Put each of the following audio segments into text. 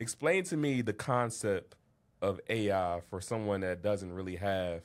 explain to me the concept of AI for someone that doesn't really have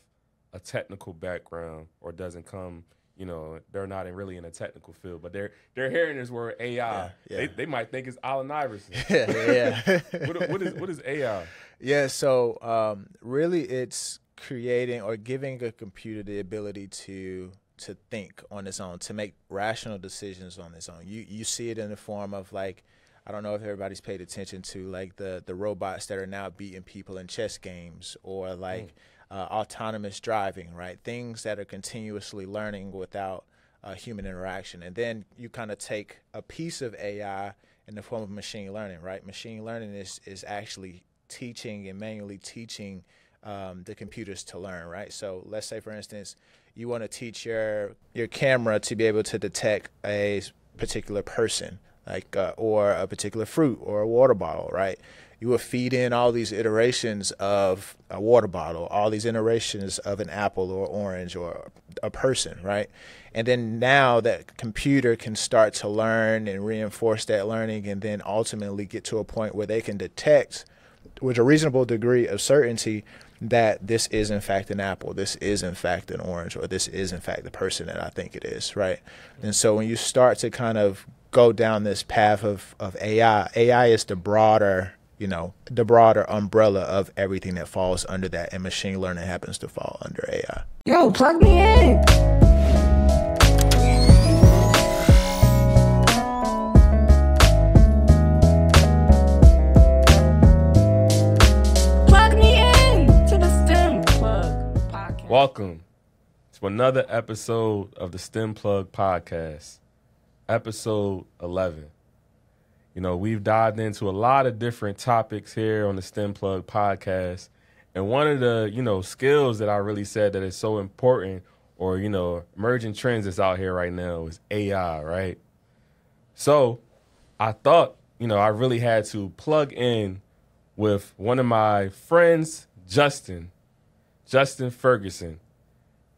a technical background or doesn't come, you know, they're not in really in a technical field, but they're they're hearing this word AI. Yeah, yeah. They, they might think it's Allen Iverson. yeah, yeah. what, what is what is AI? Yeah, so um, really it's creating or giving a computer the ability to to think on its own, to make rational decisions on its own. You you see it in the form of like I don't know if everybody's paid attention to like the the robots that are now beating people in chess games or like uh, autonomous driving, right? Things that are continuously learning without uh, human interaction. And then you kind of take a piece of AI in the form of machine learning, right? Machine learning is is actually teaching and manually teaching um, the computers to learn, right? So let's say, for instance, you want to teach your your camera to be able to detect a particular person, like uh, or a particular fruit or a water bottle, right? You will feed in all these iterations of a water bottle, all these iterations of an apple or orange or a person, right? And then now that computer can start to learn and reinforce that learning, and then ultimately get to a point where they can detect with a reasonable degree of certainty that this is in fact an apple, this is in fact an orange, or this is in fact the person that I think it is, right? And so when you start to kind of go down this path of, of AI, AI is the broader, you know, the broader umbrella of everything that falls under that, and machine learning happens to fall under AI. Yo, plug me in. Plug me in to the STEM Plug podcast. Welcome to another episode of the STEM Plug Podcast, episode 11. You know, we've dived into a lot of different topics here on the STEM Plug Podcast. And one of the, you know, skills that I really said that is so important or, you know, emerging trends that's out here right now is AI, right? So I thought, you know, I really had to plug in with one of my friends, Justin, Justin Ferguson.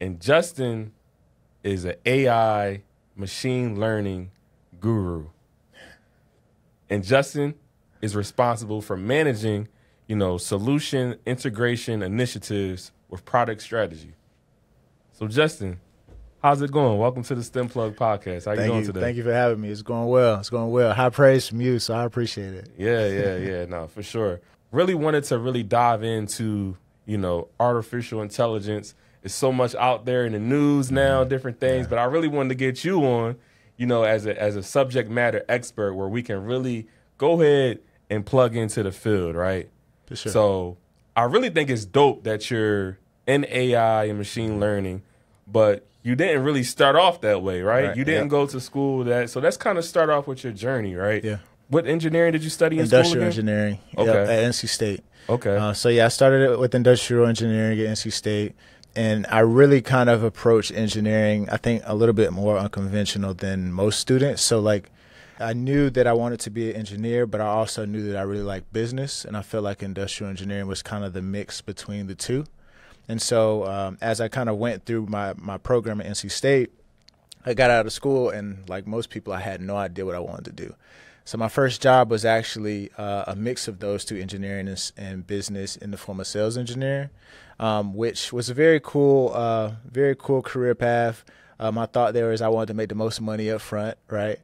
And Justin is an AI machine learning guru. And Justin is responsible for managing, you know, solution integration initiatives with product strategy. So Justin, how's it going? Welcome to the STEM Plug podcast. How you Thank doing you, today? thank you for having me. It's going well. It's going well. High praise from you, so I appreciate it. Yeah, yeah, yeah. No, for sure. Really wanted to really dive into, you know, artificial intelligence. There's so much out there in the news now, different things, but I really wanted to get you on, you know, as a as a subject matter expert where we can really go ahead and plug into the field, right? For sure. So I really think it's dope that you're in AI and machine learning, but you didn't really start off that way, right? Right, You didn't yeah. go to school that, so that's kind of start off with your journey, right? Yeah. What engineering did you study in industrial school again? engineering yep, Okay. at NC State. Okay. Uh, so yeah, I started with industrial engineering at NC State, and I really kind of approached engineering. I think a little bit more unconventional than most students. So like, I knew that I wanted to be an engineer, but I also knew that I really liked business, and I felt like industrial engineering was kind of the mix between the two. And so um, as I kind of went through my my program at NC State, I got out of school, and like most people, I had no idea what I wanted to do. So my first job was actually uh, a mix of those two, engineering and, and business, in the form of sales engineer, um, which was a very cool, uh, very cool career path. Uh, my thought there is I wanted to make the most money up front, right?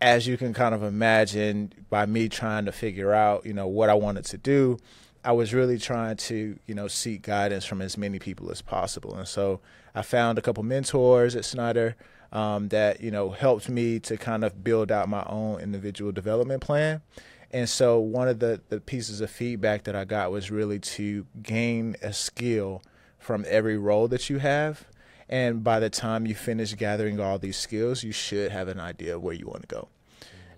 As you can kind of imagine, by me trying to figure out, you know, what I wanted to do, I was really trying to, you know, seek guidance from as many people as possible. And so I found a couple mentors at Schneider um, that, you know, helped me to kind of build out my own individual development plan. And so one of the, the pieces of feedback that I got was really to gain a skill from every role that you have. And by the time you finish gathering all these skills, you should have an idea of where you want to go.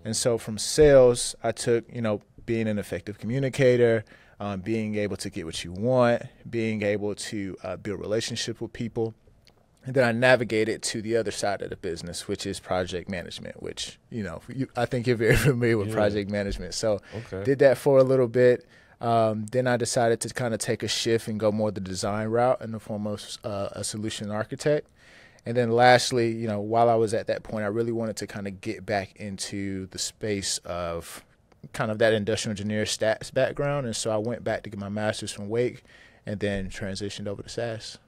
And so from sales, I took, you know, being an effective communicator, um, being able to get what you want, being able to uh, build relationship with people. And then I navigated to the other side of the business, which is project management, which, you know, you, I think you're very familiar with Yeah. project management. So Okay. did that for a little bit. Um, then I decided to kind of take a shift and go more the design route in the form of uh, a solution architect. And then lastly, you know, while I was at that point, I really wanted to kind of get back into the space of kind of that industrial engineer stats background, and so I went back to get my master's from Wake, and then transitioned over to SAS.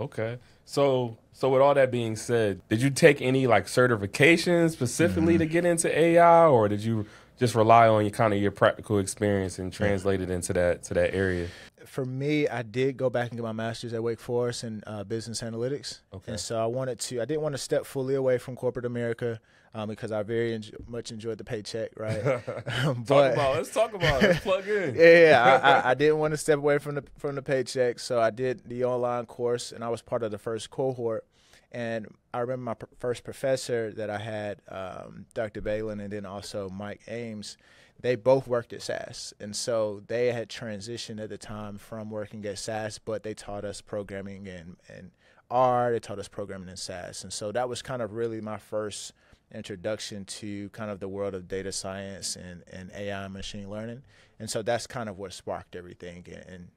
Okay. So so with all that being said, did you take any like certifications specifically Mm-hmm. to get into AI or did you just rely on your kind of your practical experience and translate it into that to that area? For me, I did go back and get my master's at Wake Forest in uh, business analytics, Okay. and so I wanted to. I didn't want to step fully away from corporate America um, because I very enj- much enjoyed the paycheck, right? talk but about let's talk about it. Plug in. yeah, yeah, I, I, I didn't want to step away from the from the paycheck, so I did the online course, and I was part of the first cohort. And I remember my pr- first professor that I had, um, Dr. Balin, and then also Mike Ames. They both worked at SAS, and so they had transitioned at the time from working at SAS, but they taught us programming and and R. They taught us programming in SAS, and so that was kind of really my first introduction to kind of the world of data science and, and AI and machine learning. And so that's kind of what sparked everything and, and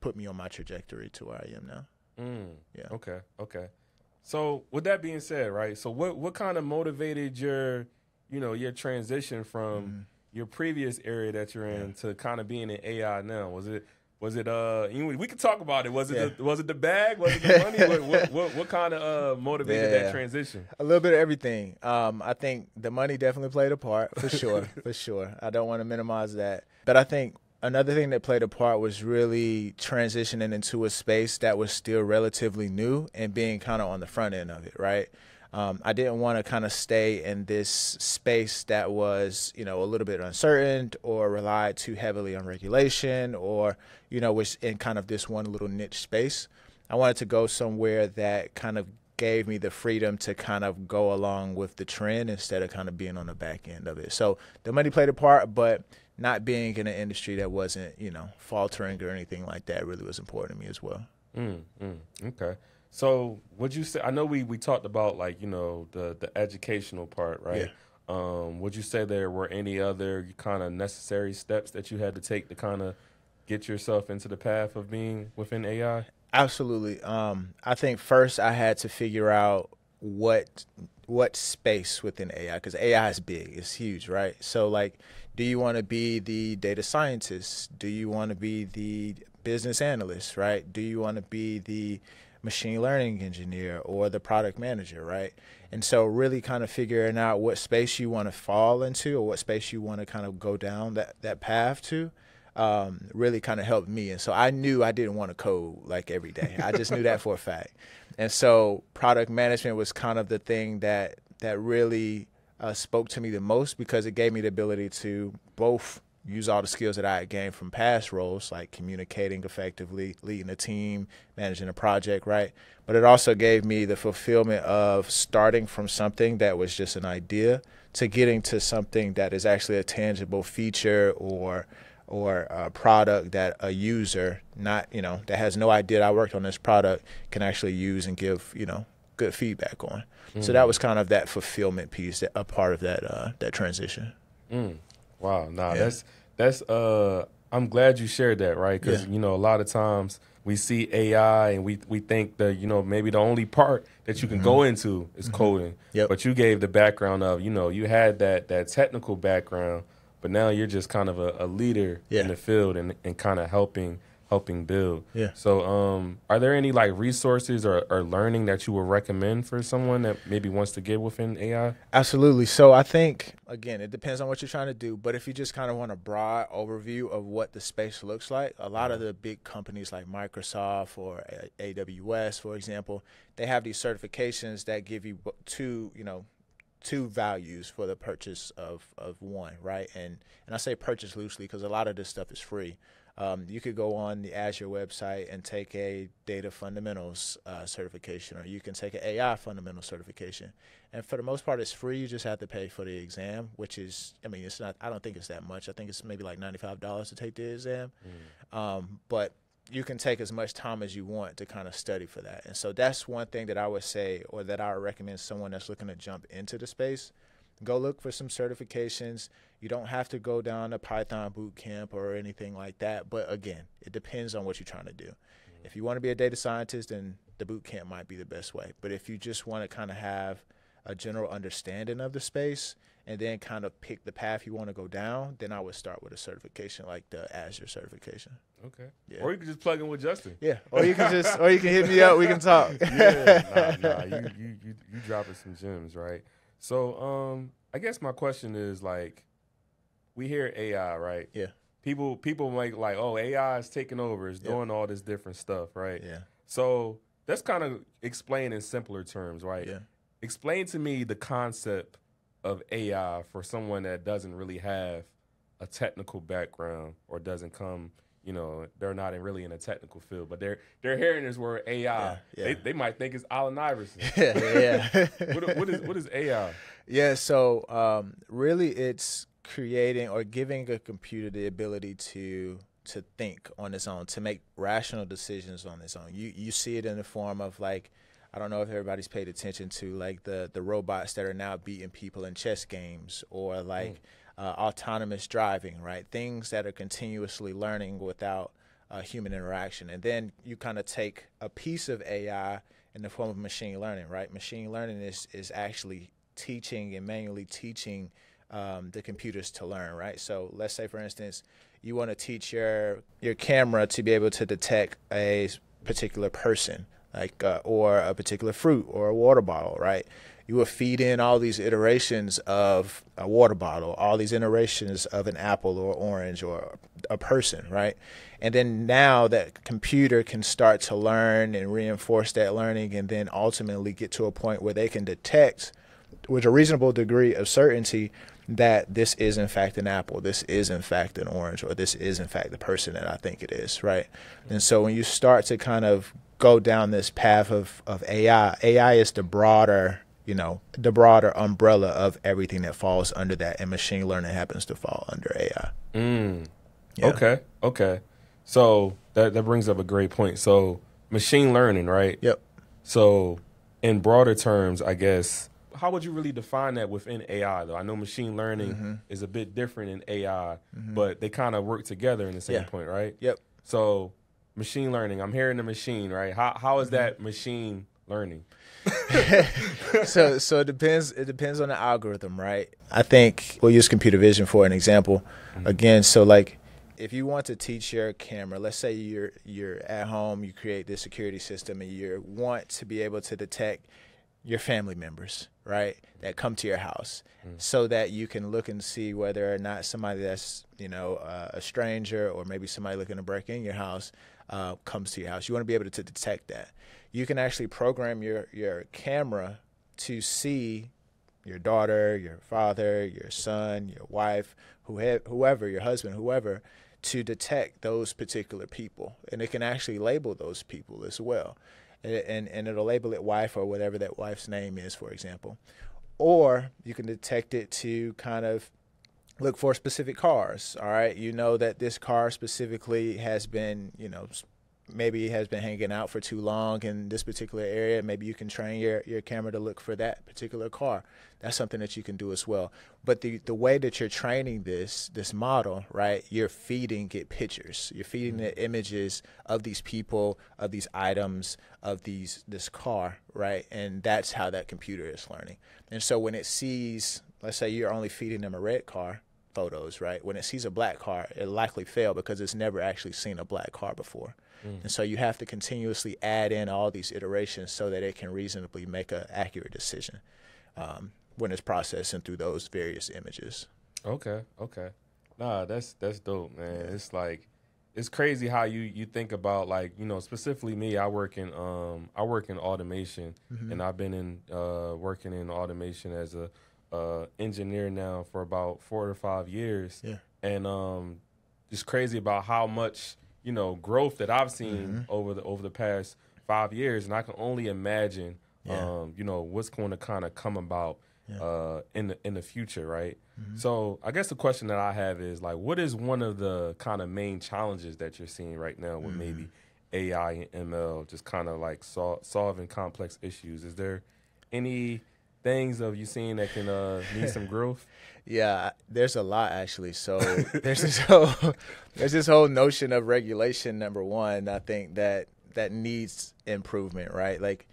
put me on my trajectory to where I am now. Mm, Yeah. Okay. Okay. So with that being said, right? So what what kind of motivated your, you know, your transition from Mm-hmm. your previous area that you're in to kind of being in AI now? Was it was it uh? You, we could talk about it. Was it Yeah. the, was it the bag? Was it the money? what, what, what what kind of uh motivated Yeah. that transition? A little bit of everything. Um, I think the money definitely played a part for sure, for sure. I don't want to minimize that, but I think another thing that played a part was really transitioning into a space that was still relatively new and being kind of on the front end of it, right? Um, I didn't want to kind of stay in this space that was, you know, a little bit uncertain or relied too heavily on regulation or, you know, was in kind of this one little niche space. I wanted to go somewhere that kind of gave me the freedom to kind of go along with the trend instead of kind of being on the back end of it. So the money played a part, but not being in an industry that wasn't, you know, faltering or anything like that really was important to me as well. Mm, mm, okay. So would you say? I know we we talked about like you know the the educational part, right? Um, would you say there were any other kind of necessary steps that you had to take to kind of get yourself into the path of being within AI? Absolutely. Um, I think first I had to figure out what what space within AI because AI is big, it's huge, right? So like, do you want to be the data scientist? Do you want to be the business analyst, right? Do you want to be the machine learning engineer or the product manager, right? And so really kind of figuring out what space you want to fall into or what space you want to kind of go down that that path to um, really kind of helped me. And so I knew I didn't want to code like every day. I just knew that for a fact. And so product management was kind of the thing that that really uh, spoke to me the most because it gave me the ability to both use all the skills that I had gained from past roles, like communicating effectively, leading a team, managing a project, right? But it also gave me the fulfillment of starting from something that was just an idea to getting to something that is actually a tangible feature or or a product that a user not you know that has no idea that I worked on this product can actually use and give you know good feedback on. So that was kind of that fulfillment piece, that, a part of that uh, that transition. Mm. Wow, nah, Yeah. that's that's uh I'm glad you shared that, right? Cuz Yeah. you know, a lot of times we see AI and we we think that, you know, maybe the only part that you can go into is coding. Mm-hmm. Yep. But you gave the background of, you know, you had that that technical background, but now you're just kind of a, a leader Yeah. in the field and and kind of helping helping build. Yeah. So, um, are there any like resources or, or learning that you would recommend for someone that maybe wants to get within AI? Absolutely. So I think again, it depends on what you're trying to do. But if you just kind of want a broad overview of what the space looks like, a lot of the big companies like Microsoft or AWS, for example, they have these certifications that give you two, you know, two values for the purchase of of one, right? And and I say purchase loosely because a lot of this stuff is free. Um, you could go on the Azure website and take a data fundamentals uh, certification, or you can take an AI fundamental certification. And for the most part, it's free. You just have to pay for the exam, which is, I mean, it's not. I don't think it's that much. I think it's maybe like ninety five dollars to take the exam. Um, but you can take as much time as you want to kind of study for that. And so that's one thing that I would say, or that I would recommend someone that's looking to jump into the space. Go look for some certifications. You don't have to go down a Python boot camp or anything like that. But again, it depends on what you're trying to do. Mm-hmm. If you want to be a data scientist, then the boot camp might be the best way. But if you just want to kind of have a general understanding of the space and then kind of pick the path you want to go down, then I would start with a certification like the Azure certification. Okay. Yeah. Or you can just plug in with Justin. Yeah, or you can just, or you can hit me up. We can talk. yeah, nah, nah. You, you you you dropping some gems, right? So, um, I guess my question is like, we hear AI, right? Yeah. People people make like, oh, AI is taking over, it's doing all this different stuff, right? Yeah, So let's kind of explain in simpler terms, right? yeah. Explain to me the concept of AI for someone that doesn't really have a technical background or doesn't come, you know, they're not in really in a technical field, but they're they're hearing this word AI. Yeah, yeah. They, they might think it's Allen Iverson. yeah, yeah. what, what is what is AI? Yeah, so um, really, it's creating or giving a computer the ability to to think on its own, to make rational decisions on its own. You you see it in the form of like, I don't know if everybody's paid attention to like the the robots that are now beating people in chess games, or like uh, autonomous driving, right? Things that are continuously learning without uh, human interaction, and then you kind of take a piece of AI in the form of machine learning, right? Machine learning is is actually teaching and manually teaching um, the computers to learn, right? So let's say, for instance, you want to teach your your camera to be able to detect a particular person, like uh, or a particular fruit or a water bottle, right? You will feed in all these iterations of a water bottle, all these iterations of an apple or orange or a person, right? And then now that computer can start to learn and reinforce that learning, and then ultimately get to a point where they can detect with a reasonable degree of certainty that this is in fact an apple, this is in fact an orange, or this is in fact the person that I think it is, right? And so when you start to kind of go down this path of, of AI, AI is the broader, you know, the broader umbrella of everything that falls under that, and machine learning happens to fall under AI. Mm. Yeah. Okay, okay. So that that brings up a great point. So machine learning, right? Yep. So in broader terms, I guess, how would you really define that within AI though? I know machine learning Mm-hmm. is a bit different in AI, but they kind of work together in the same Yeah. point, right? Yep. So machine learning, I'm hearing the machine, right? How how Mm-hmm. that machine learning? so so it depends it depends on the algorithm right? I think we'll use computer vision for an example. Mm-hmm. Again so like if you want to teach your camera let's say you're you're at home you create this security system and you want to be able to detect your family members right that come to your house so that you can look and see whether or not somebody that's you know uh, a stranger or maybe somebody looking to break in your house uh, comes to your house. You want to be able to detect that. You can actually program your your camera to see your daughter, your father, your son, your wife, whoever, your husband, whoever, to detect those particular people, and it can actually label those people as well, and and, it'll label it wife or whatever that wife's name is, for example, or you can detect it to kind of look for specific cars. All right, you know that this car specifically has been, you know, maybe has been hanging out for too long in this particular area. Maybe you can train your your camera to look for that particular car. That's something that you can do as well. But the the way that you're training this this model, right? You're feeding it pictures. You're feeding it mm-hmm. images of these people, of these items, of these this car, right? And that's how that computer is learning. And so when it sees, let's say you're only feeding them a red car, photos, right? When it sees a black car, it'll likely fail because it's never actually seen a black car before. And so you have to continuously add in all these iterations so that it can reasonably make an accurate decision um, when it's processing through those various images. Okay, okay. Nah, that's that's dope, man. It's like it's crazy how you you think about like you know specifically me. I work in um I work in automation, and I've been in uh working in automation as a uh engineer now for about four to five years. Yeah. and um just crazy about how much you know growth that I've seen Mm-hmm. over the over the past five years, and I can only imagine Yeah. um you know what's going to kind of come about Yeah. uh in the in the future, right? Mm-hmm. So I guess the question that I have is like, what is one of the kind of main challenges that you're seeing right now with maybe Mm-hmm. AI and ML, just kind of like sol- solving complex issues? Is there any things of you seeing that can uh, need some growth? Yeah, there's a lot actually. So there's this whole there's this whole notion of regulation. Number one, I think that that needs improvement, right? Like,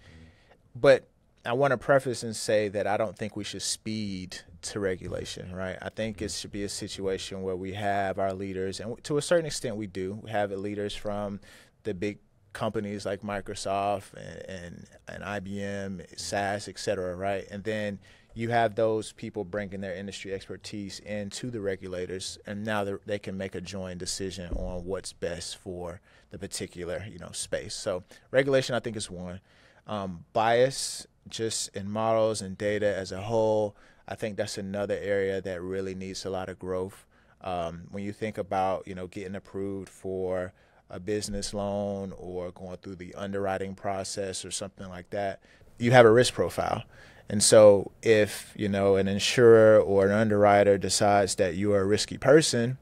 but I want to preface and say that I don't think we should speed to regulation, right? I think it should be a situation where we have our leaders, and to a certain extent we do. We have leaders from the big companies like Microsoft and, and, and IBM, SAS, et cetera, right? And then you have those people bringing their industry expertise into the regulators, and now they can make a joint decision on what's best for the particular you know space. So regulation, I think, is one. Um, bias, just in models and data as a whole, I think that's another area that really needs a lot of growth. Um, when you think about you know getting approved for a business loan or going through the underwriting process or something like that, you have a risk profile. And so if, you know, an insurer or an underwriter decides that you are a risky person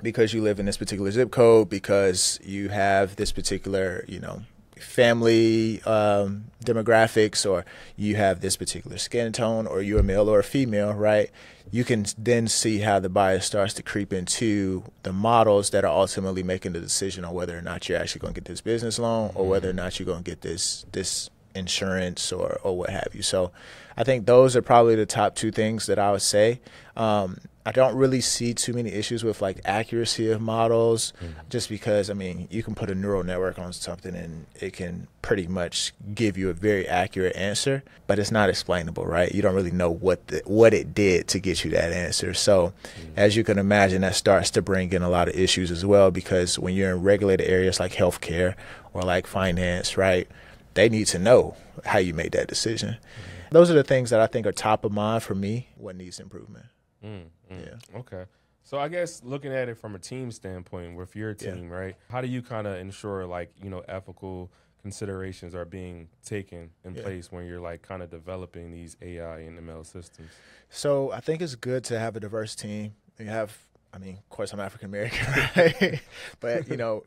because you live in this particular zip code, because you have this particular, you know, family um, demographics or you have this particular skin tone or you're a male or a female, right? You can then see how the bias starts to creep into the models that are ultimately making the decision on whether or not you're actually going to get this business loan or whether or not you're going to get this this insurance or or what have you. So I think those are probably the top two things that I would say. Um, I don't really see too many issues with like accuracy of models, mm-hmm. just because I mean you can put a neural network on something and it can pretty much give you a very accurate answer, but it's not explainable, right? You don't really know what the, what it did to get you that answer. So, mm-hmm. as you can imagine, that starts to bring in a lot of issues as well because when you're in regulated areas like healthcare or like finance, right? They need to know how you made that decision. Mm-hmm. Those are the things that I think are top of mind for me. What needs improvement? Mm, mm. Yeah. Okay. So I guess looking at it from a team standpoint, with your team, yeah. right? How do you kind of ensure like you know ethical considerations are being taken in yeah. place when you're like kind of developing these AI and ML systems? So I think it's good to have a diverse team. You have, I mean, of course, I'm African American, right? but you know,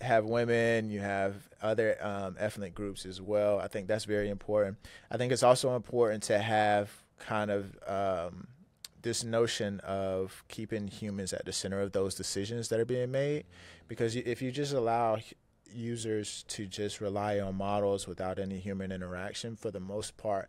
have women, you have other um, ethnic groups as well. I think that's very important. I think it's also important to have kind of um, this notion of keeping humans at the center of those decisions that are being made. Because if you just allow users to just rely on models without any human interaction, for the most part,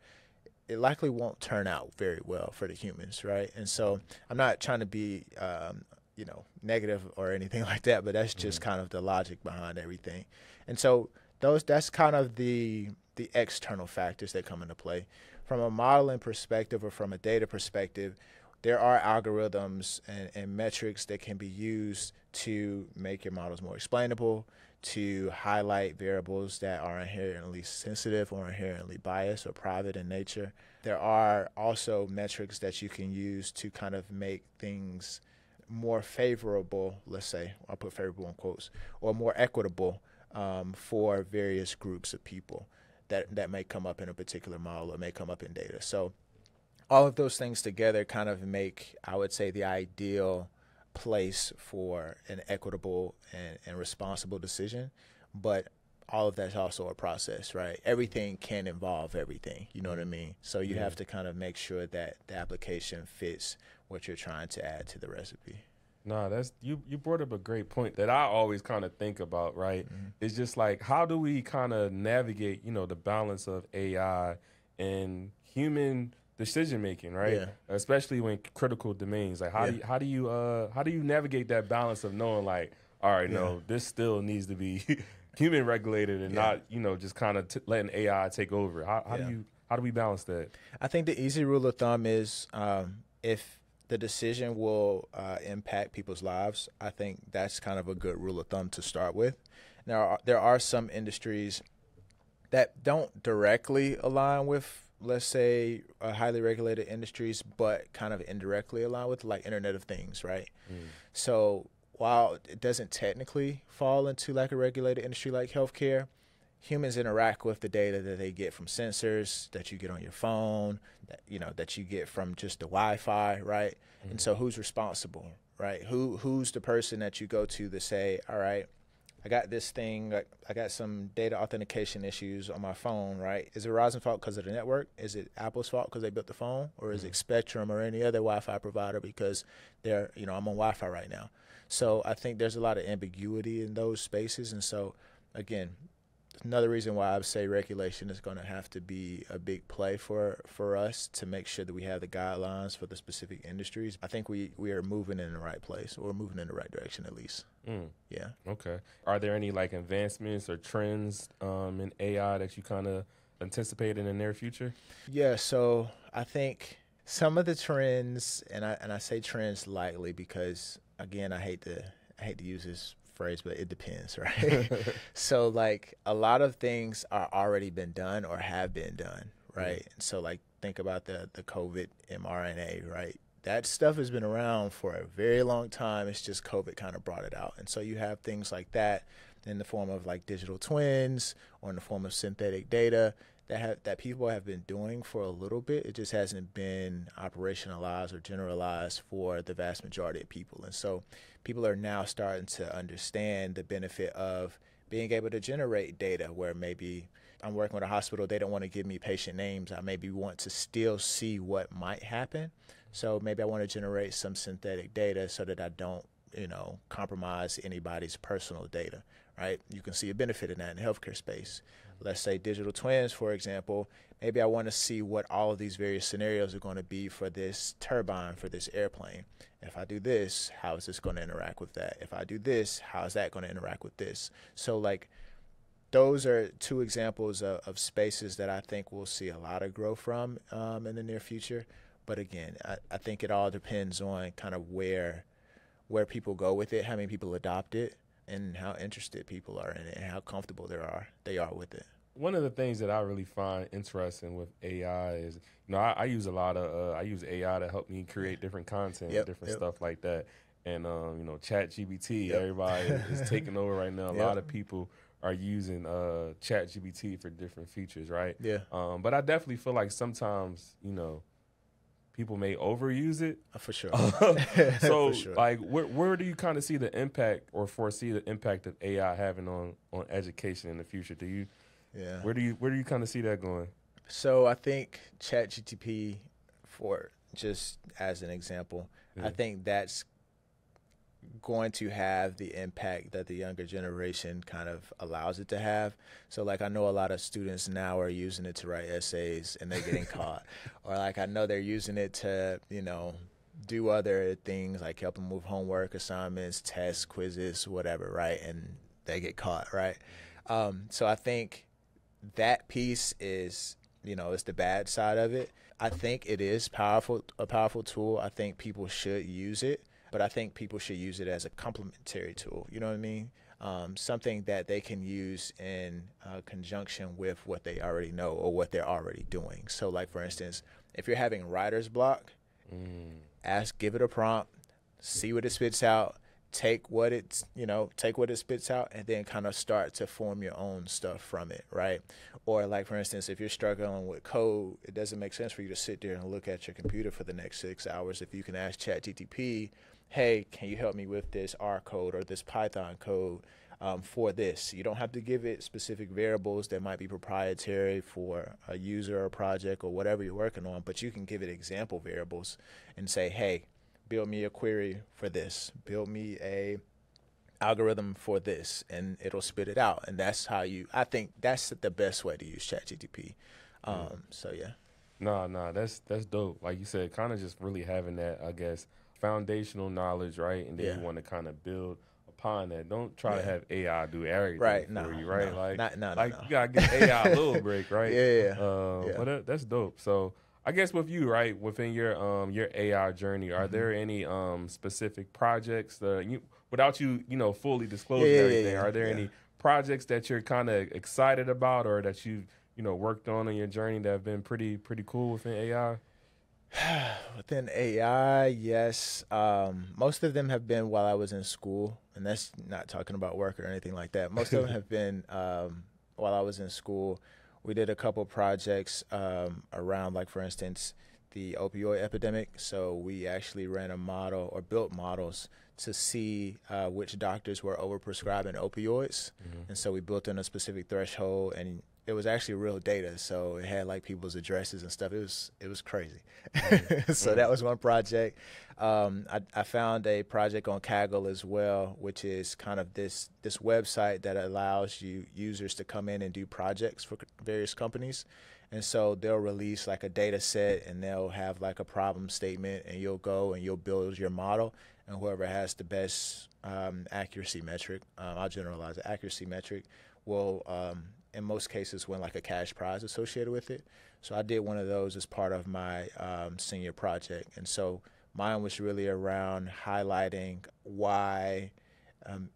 it likely won't turn out very well for the humans, right? And so I'm not trying to be, um, you know, negative or anything like that, but that's just mm-hmm. kind of the logic behind everything. And so those that's kind of the the external factors that come into play. From a modeling perspective or from a data perspective, there are algorithms and, and, metrics that can be used to make your models more explainable, to highlight variables that are inherently sensitive or inherently biased or private in nature. There are also metrics that you can use to kind of make things more favorable, let's say, I'll put favorable in quotes, or more equitable um, for various groups of people that, that may come up in a particular model or may come up in data. So all of those things together kind of make, I would say, the ideal place for an equitable and, and responsible decision. But all of that's also a process, right? Everything can involve everything. You know what I mean? So you yeah. have to kind of make sure that the application fits what you're trying to add to the recipe. No, that's you. You brought up a great point that I always kind of think about. Right, mm-hmm. it's just like how do we kind of navigate, you know, the balance of AI and human decision making, right? Yeah. Especially when critical domains. Like how yeah. do you, how do you uh how do you navigate that balance of knowing like, all right, yeah. no, this still needs to be human regulated and not you know just kind of t- letting AI take over. How, how do you how do we balance that? I think the easy rule of thumb is um, if the decision will uh, impact people's lives, I think that's kind of a good rule of thumb to start with. Now, there are some industries that don't directly align with let's say uh, highly regulated industries, but kind of indirectly align with like Internet of Things, right? Mm. So while it doesn't technically fall into like a regulated industry like healthcare, humans interact with the data that they get from sensors that you get on your phone, that you know that you get from just the Wi-Fi, right? Mm-hmm. And so who's responsible, right? Who who's the person that you go to to say, all right, I got this thing, I got some data authentication issues on my phone, right? Is it Verizon fault because of the network? Is it Apple's fault because they built the phone? Or is mm-hmm. it Spectrum or any other Wi Fi provider because they're, you know, I'm on Wi Fi right now? So I think there's a lot of ambiguity in those spaces. And so, again, another reason why I would say regulation is going to have to be a big play for for us to make sure that we have the guidelines for the specific industries. I think we we are moving in the right place or moving in the right direction at least. Mm, Yeah. okay. Are there any like advancements or trends um, in AI that you kind of anticipate in the near future? Yeah, so I think some of the trends, and I and I say trends lightly because again, I hate to I hate to use this phrase, but it depends, right? so like a lot of things are already been done or have been done, right? So like think about the the COVID mRNA, right? That stuff has been around for a very long time. It's just COVID kind of brought it out. And so you have things like that in the form of like digital twins or in the form of synthetic data that have that people have been doing for a little bit. It just hasn't been operationalized or generalized for the vast majority of people. And so people are now starting to understand the benefit of being able to generate data where maybe I'm working with a hospital, they don't want to give me patient names. I maybe want to still see what might happen. So maybe I want to generate some synthetic data so that I don't, you know, compromise anybody's personal data, right? You can see a benefit in that in the healthcare space. Let's say digital twins, for example. Maybe I want to see what all of these various scenarios are going to be for this turbine, for this airplane. If I do this, how is this going to interact with that? If I do this, how is that going to interact with this? So, like, those are two examples of, of spaces that I think we'll see a lot of growth from um, in the near future. But again, I, I think it all depends on kind of where where people go with it, how many people adopt it, and how interested people are in it, and how comfortable they are they are with it. One of the things that I really find interesting with AI is, you know, I, I use a lot of, uh, I use AI to help me create different content, Yep, different yep. stuff like that. And, um, you know, ChatGPT, Yep. everybody is taking over right now. A lot of people are using uh, ChatGPT for different features, right? Yeah, Um, but I definitely feel like sometimes, you know, people may overuse it. uh, for sure. so, For sure. like, where where do you kind of see the impact or foresee the impact of AI having on on education in the future? Do you yeah. where do you where do you kind of see that going? So I think ChatGTP, for just as an example, Yeah. I think that's going to have the impact that the younger generation kind of allows it to have. So like I know a lot of students now are using it to write essays and they're getting caught. Or like I know they're using it to, you know, do other things like help them with homework assignments, tests, quizzes, whatever, right? And they get caught, right? Um, so I think that piece is you know it's the bad side of it i think it is powerful a powerful tool i think people should use it but i think people should use it as a complementary tool you know what i mean? Um, something that they can use in uh, conjunction with what they already know or what they're already doing. So like for instance if you're having writer's block Mm. ask give it a prompt see what it spits out take what it's you know take what it spits out and then kind of start to form your own stuff from it right? Or like for instance if you're struggling with code it doesn't make sense for you to sit there and look at your computer for the next six hours if you can ask ChatGTP, hey can you help me with this r code or this python code um, for this? You don't have to give it specific variables that might be proprietary for a user or project or whatever you're working on but you can give it example variables and say hey build me a query for this. Build me a algorithm for this and it'll spit it out. And that's how you i think that's the best way to use chatgtp um, so yeah. Nah, nah, that's that's dope. Like you said, kind of just really having that, I guess, foundational knowledge, right? And then Yeah. you want to kind of build upon that. Don't try to have AI do everything Right, for no, you, right? no, like, not- no, no, like you gotta give AI a little break, right? Yeah, yeah, yeah. Uh, Yeah. But that, that's dope. So I guess with you, right, within your um your AI journey, are Mm-hmm. there any um specific projects that you without you you know fully disclosing Yeah, yeah, yeah, everything? yeah, Are there yeah. any projects that you're kind of excited about or that you you know worked on in your journey that have been pretty pretty cool within AI? Within AI, yes. Um, most of them have been while I was in school, and that's not talking about work or anything like that. Most of them have been um, while I was in school. We did a couple projects um, around, like for instance, the opioid epidemic. So we actually ran a model or built models to see uh, which doctors were overprescribing opioids, and so we built in a specific threshold and. It was actually real data. So it had like people's addresses and stuff. It was it was crazy. so that was one project. Um, I, I found a project on Kaggle as well, which is kind of this this website that allows you users to come in and do projects for various companies. And so they'll release like a data set and they'll have like a problem statement and you'll go and you'll build your model and whoever has the best um, accuracy metric, um, I'll generalize the accuracy metric, will um, in most cases win like a cash prize associated with it. So I did one of those as part of my um, senior project. And so mine was really around highlighting why um,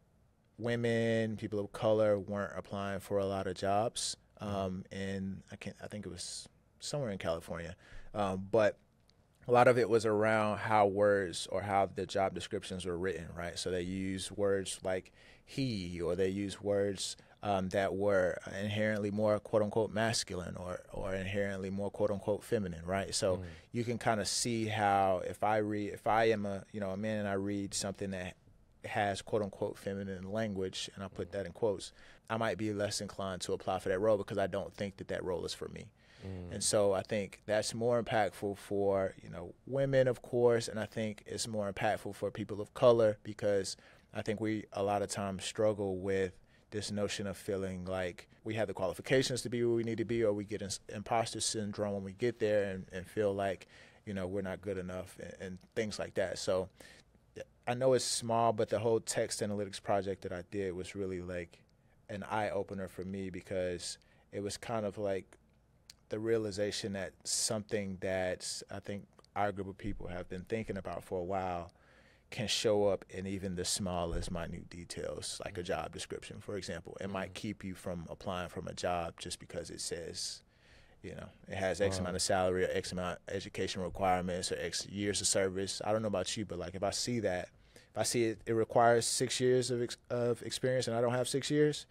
women, people of color weren't applying for a lot of jobs um, and I can't. I think it was somewhere in California, um, but a lot of it was around how words or how the job descriptions were written, right? So they use words like he, or they use words um, that were inherently more quote unquote masculine or or inherently more quote unquote feminine, right? So mm. you can kind of see how if I read, if I am a you know a man and I read something that has quote unquote feminine language, and I put that in quotes, I might be less inclined to apply for that role because I don't think that that role is for me. Mm. And so I think that's more impactful for you know women, of course, and I think it's more impactful for people of color because I think we a lot of times struggle with this notion of feeling like we have the qualifications to be where we need to be, or we get imposter syndrome when we get there and, and feel like you know we're not good enough and, and things like that. So I know it's small, but the whole text analytics project that I did was really like an eye opener for me because it was kind of like the realization that something that I think our group of people have been thinking about for a while can show up in even the smallest minute details, like a job description, for example. It might mm-hmm. keep you from applying from a job just because it says, you know, it has X amount of salary or X amount of education requirements or X years of service. I don't know about you, but like if I see that if I see it, it requires six years of ex- of experience and I don't have six years,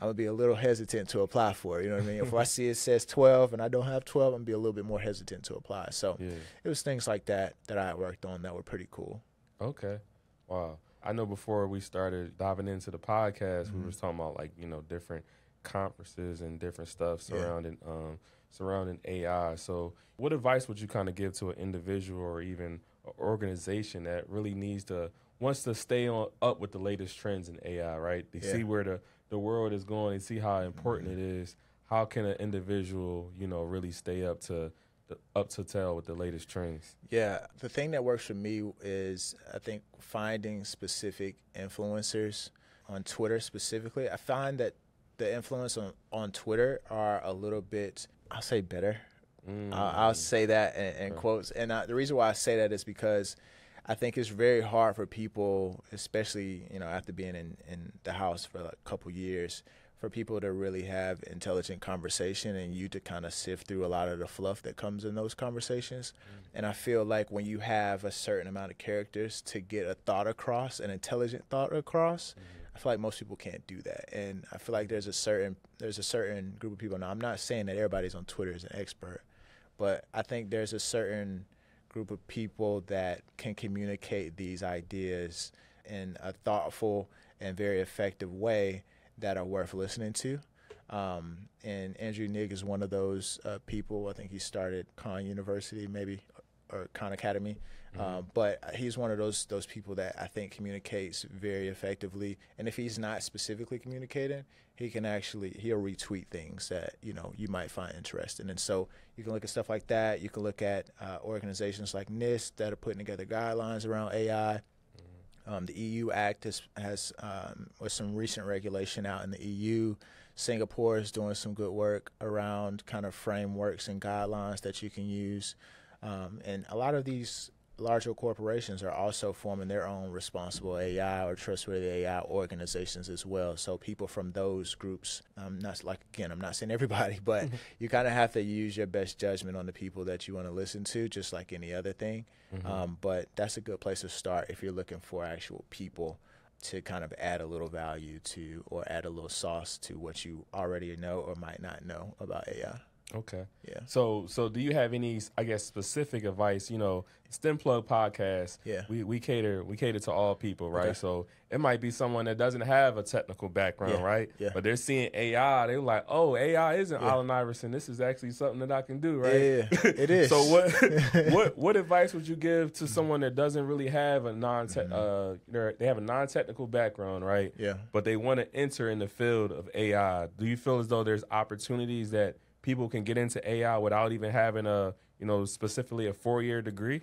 I'm gonna be a little hesitant to apply for it. You know what I mean? if I see it says 12 and I don't have 12, I'm gonna be a little bit more hesitant to apply. So yeah. it was things like that that I worked on that were pretty cool. Okay, wow. I know before we started diving into the podcast, mm-hmm. we were talking about like you know different conferences and different stuff surrounding yeah. um, surrounding AI. So, what advice would you kind of give to an individual or even an organization that really needs to wants to stay on up with the latest trends in AI, right? They yeah. see where the, the world is going, they see how important mm-hmm. it is. How can an individual, you know, really stay up to up to tell with the latest trends? Yeah, the thing that works for me is I think finding specific influencers on Twitter specifically. I find that the influence on, on Twitter are a little bit, I'll say better. Mm. I'll, I'll, say that in, in quotes. And I, the reason why I say that is because – I think it's very hard for people, especially you know after being in, in the house for like a couple years, for people to really have intelligent conversation and you to kind of sift through a lot of the fluff that comes in those conversations. Mm-hmm. And I feel like when you have a certain amount of characters to get a thought across, an intelligent thought across, mm-hmm. I feel like most people can't do that. And I feel like there's a certain there's a certain group of people. Now I'm not saying that everybody's on Twitter is an expert, but I think there's a certain group of people that can communicate these ideas in a thoughtful and very effective way that are worth listening to. Um, and Andrew Ng is one of those uh, people. I think he started Khan University, maybe or Khan Academy. Mm-hmm. Um, but he's one of those those people that I think communicates very effectively. And if he's not specifically communicating, he can actually he'll retweet things that you know you might find interesting. And so you can look at stuff like that. You can look at uh, organizations like NIST that are putting together guidelines around AI. Um, the EU Act has, has um, with some recent regulation out in the EU. Singapore is doing some good work around kind of frameworks and guidelines that you can use. Um, and a lot of these larger corporations are also forming their own responsible AI or trustworthy AI organizations as well. So people from those groups, um, not like again, I'm not saying everybody, but you kind of have to use your best judgment on the people that you want to listen to, just like any other thing. Mm-hmm. Um, but that's a good place to start if you're looking for actual people to kind of add a little value to or add a little sauce to what you already know or might not know about AI. Okay. Yeah. So, so do you have any, I guess, specific advice? You know, STEM Plug podcast. Yeah. We we cater we cater to all people, right? Okay. So it might be someone that doesn't have a technical background, Yeah. right? Yeah. But they're seeing AI. They're like, oh, AI isn't Yeah. Allen Iverson. This is actually something that I can do, right? Yeah, it is. so what what what advice would you give to someone that doesn't really have a non Mm-hmm. uh they have a non technical background, right? Yeah. But they want to enter in the field of AI. Do you feel as though there's opportunities that people can get into AI without even having a you know specifically a four year degree?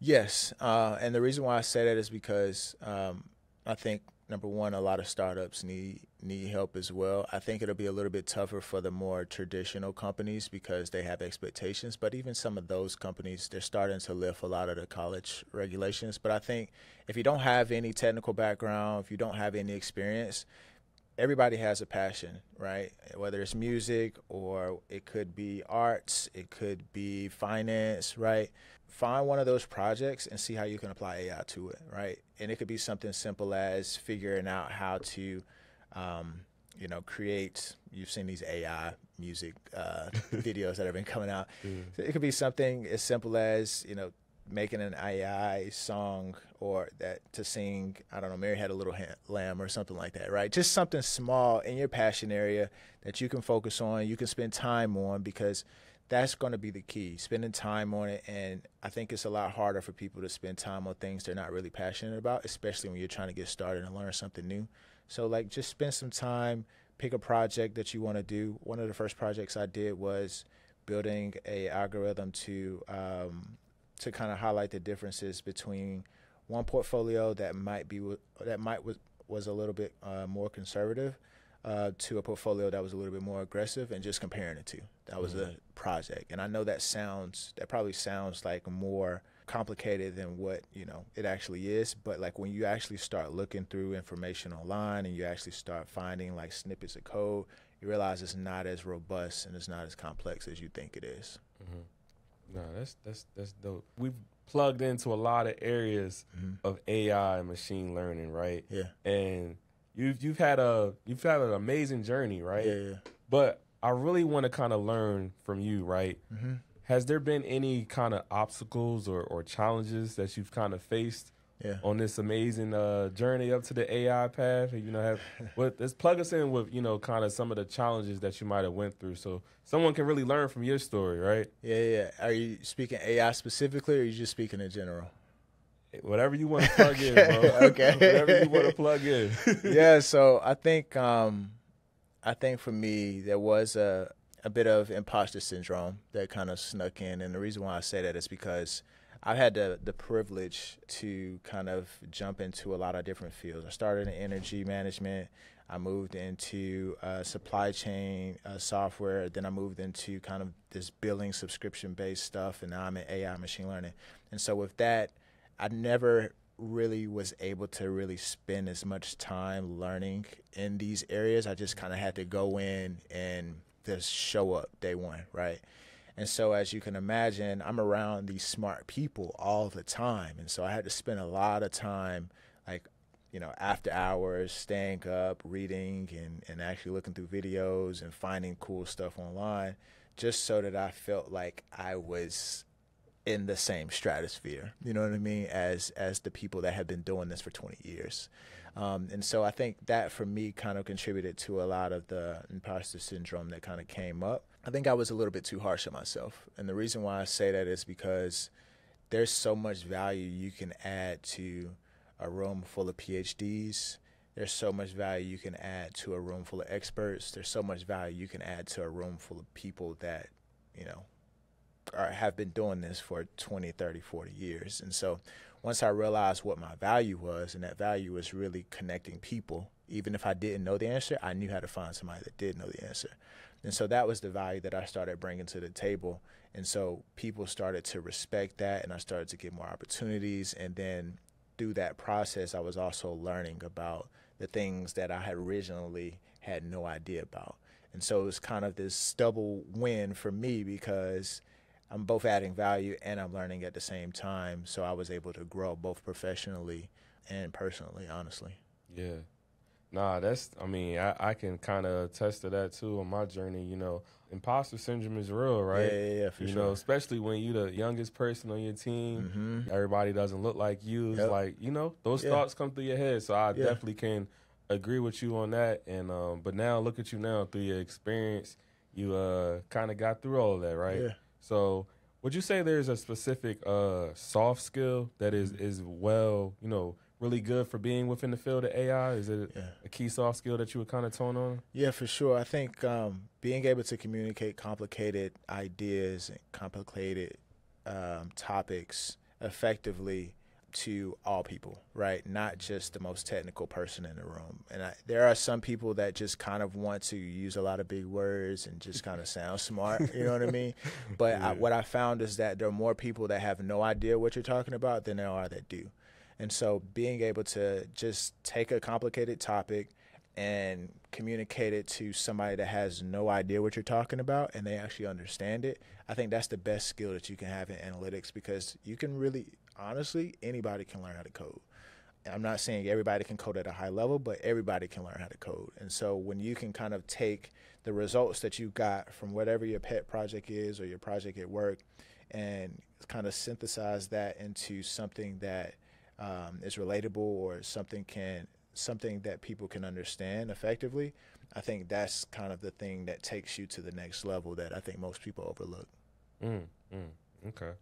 Yes, uh, and the reason why I say that is because um, I think number one, a lot of startups need need help as well. I think it'll be a little bit tougher for the more traditional companies because they have expectations. But even some of those companies, they're starting to lift a lot of the college regulations. But I think if you don't have any technical background, if you don't have any experience, everybody has a passion, right? Whether it's music or it could be arts, it could be finance, right? Find one of those projects and see how you can apply AI to it, right? And it could be something simple as figuring out how to, um, you know, create. You've seen these AI music uh, videos that have been coming out. So it could be something as simple as you know making an AI song or that to sing, I don't know, Mary had a little lamb or something like that, right? Just something small in your passion area that you can focus on, you can spend time on because that's going to be the key, spending time on it. And I think it's a lot harder for people to spend time on things they're not really passionate about, especially when you're trying to get started and learn something new. So, like, just spend some time, pick a project that you want to do. One of the first projects I did was building a algorithm to um, to kind of highlight the differences between one portfolio that might be that might was was a little bit uh, more conservative uh, to a portfolio that was a little bit more aggressive, and just comparing the two. That was a project, and I know that sounds that probably sounds like more complicated than what you know it actually is but like when you actually start looking through information online and you actually start finding like snippets of code you realize it's not as robust and it's not as complex as you think it is No, that's that's that's dope. We've plugged into a lot of areas of AI and machine learning, right? yeah And you've you've had a you've had an amazing journey, right? yeah yeah But I really want to kind of learn from you, right? Mm-hmm. Has there been any kind of obstacles or, or challenges that you've kind of faced yeah on this amazing uh, journey up to the AI path? You know, have what let's plug us in with you know kind of some of the challenges that you might have went through, so someone can really learn from your story, right? yeah yeah are you speaking ai specifically or are you just speaking in general Whatever you want to plug in, bro. Okay. Whatever you want to plug in. yeah, so I think um, I think for me there was a a bit of imposter syndrome that kind of snuck in, and the reason why I say that is because I've had the the privilege to kind of jump into a lot of different fields. I started in energy management. I moved into uh, supply chain uh, software. Then I moved into kind of this billing subscription based stuff, and now I'm in AI machine learning. And so with that, I never really was able to really spend as much time learning in these areas. I just kind of had to go in and just show up day one, right? And so, as you can imagine, I'm around these smart people all the time. And so, I had to spend a lot of time, like, you know, after hours, staying up, reading, and, and actually looking through videos and finding cool stuff online just so that I felt like I was in the same stratosphere. You know what I mean? As as the people that have been doing this for 20 years. Um, and so I think that for me kind of contributed to a lot of the imposter syndrome that kind of came up. I think I was a little bit too harsh on myself. And the reason why I say that is because there's so much value you can add to a room full of PhDs. There's so much value you can add to a room full of experts. There's so much value you can add to a room full of people that, you know, have been doing this for 20, 30, 40 years. And so once I realized what my value was, and that value was really connecting people, even if I didn't know the answer, I knew how to find somebody that did know the answer. And so that was the value that I started bringing to the table. And so people started to respect that, and I started to get more opportunities. And then through that process, I was also learning about the things that I had originally had no idea about. And so it was kind of this double win for me because I'm both adding value and I'm learning at the same time. So I was able to grow both professionally and personally, honestly. Yeah. Nah, that's. I mean, I, I can kind of attest to that too on my journey. You know, imposter syndrome is real, right? Yeah, yeah, yeah, for you sure. know, especially when you're the youngest person on your team. Everybody doesn't look like you. It's Mm-hmm. Yep. like you know, those Yeah. thoughts come through your head. So I Yeah. definitely can agree with you on that. And um, but now look at you now through your experience. You uh kind of got through all of that, right? Yeah. So would you say there's a specific uh soft skill that is Mm-hmm. is well, you know, really good for being within the field of AI? Is it Yeah. a key soft skill that you would kind of tone on? Yeah, for sure. I think um, being able to communicate complicated ideas and complicated um, topics effectively to all people, right? Not just the most technical person in the room. And I, there are some people that just kind of want to use a lot of big words and just kind of sound smart. You know what I mean? But I, what I found is that there are more people that have no idea what you're talking about than there are that do. And so being able to just take a complicated topic and communicate it to somebody that has no idea what you're talking about and they actually understand it, I think that's the best skill that you can have in analytics because you can really, honestly, anybody can learn how to code. I'm not saying everybody can code at a high level, but everybody can learn how to code. And so when you can kind of take the results that you got from whatever your pet project is or your project at work and kind of synthesize that into something that um, is relatable or something can something that people can understand effectively, I think that's kind of the thing that takes you to the next level that I think most people overlook. Mm, mm, okay, okay.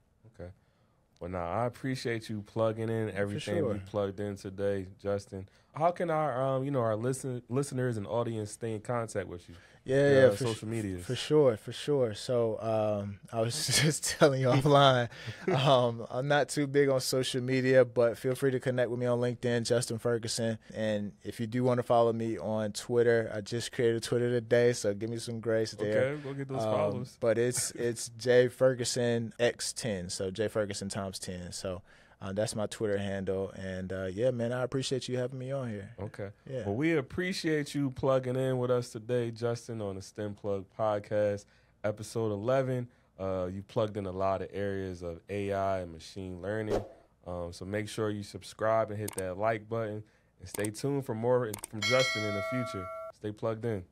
Well, now I appreciate you plugging in everything we sure. plugged in today, Justin. How can our, um, you know, our listen listeners and audience stay in contact with you? Yeah, yeah, uh, for social su- medias. For sure, for sure. So um, I was just telling you offline. Um, I'm not too big on social media, but feel free to connect with me on LinkedIn, Justin Ferguson. And if you do want to follow me on Twitter, I just created Twitter today, so give me some grace there. Okay, go get those Um, follows. but it's it's J Ferguson X10, so J Ferguson times 10. So uh, that's my Twitter handle. And uh, yeah, man, I appreciate you having me on here. Okay. Yeah. Well, we appreciate you plugging in with us today, Justin, on the STEM Plug podcast, episode 11. Uh, you plugged in a lot of areas of AI and machine learning. Um, so make sure you subscribe and hit that like button and stay tuned for more from Justin in the future. Stay plugged in.